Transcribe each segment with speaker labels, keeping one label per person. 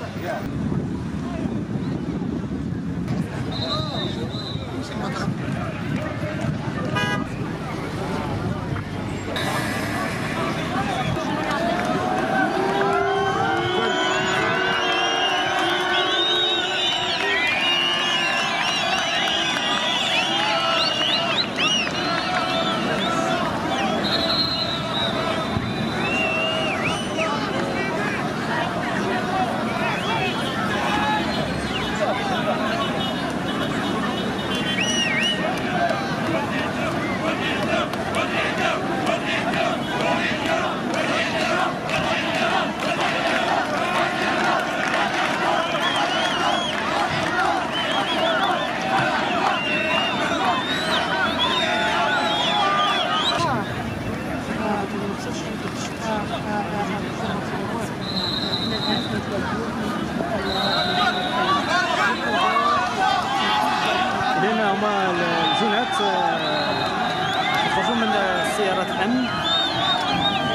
Speaker 1: Yeah.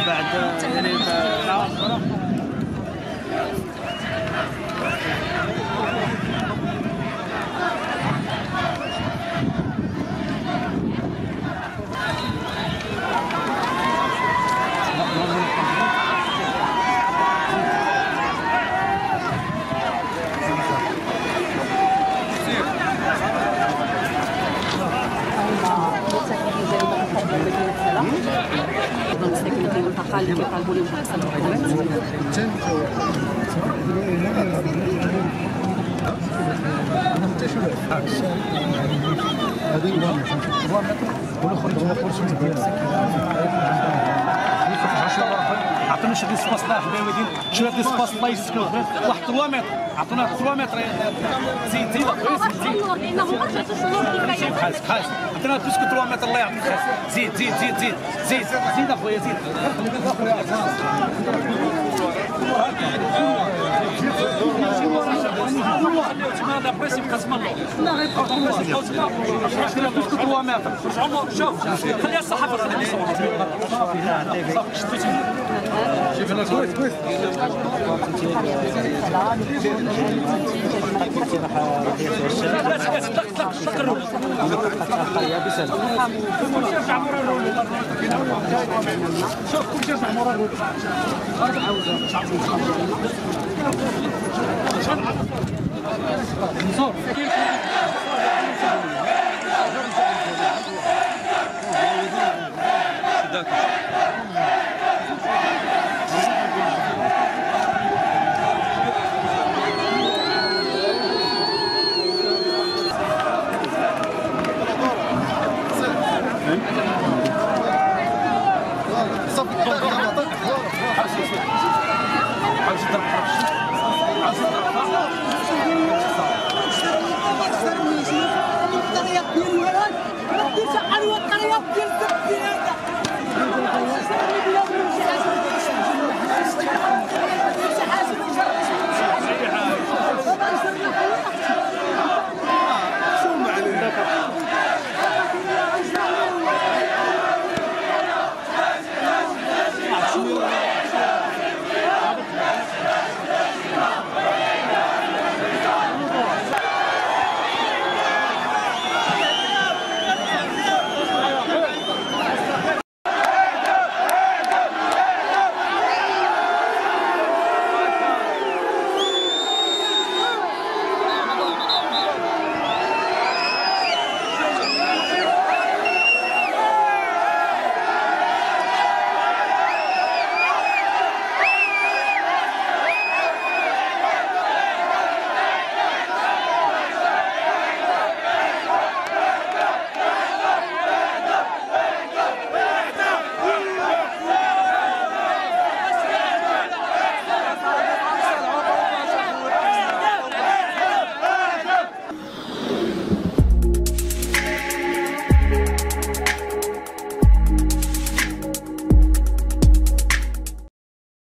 Speaker 1: بعد يعني ب-
Speaker 2: المساكن في المنطقة اللي كيطالبوا لهم بحق الحريات
Speaker 3: عطونا شي ديسباس الله يرحم الوالدين شوية ديسباس الله يسكنوا واحد 3 متر عطونا 3 متر زيد زيد. زيد عطينا بلوس كو 3 متر الله يعطيك زيد زيد. زيد زيد زيد. زيد أخويا زيد. شوف خليها الصحافه
Speaker 4: القريه ديال الولد ما 무서 Thank you. الزبد هذا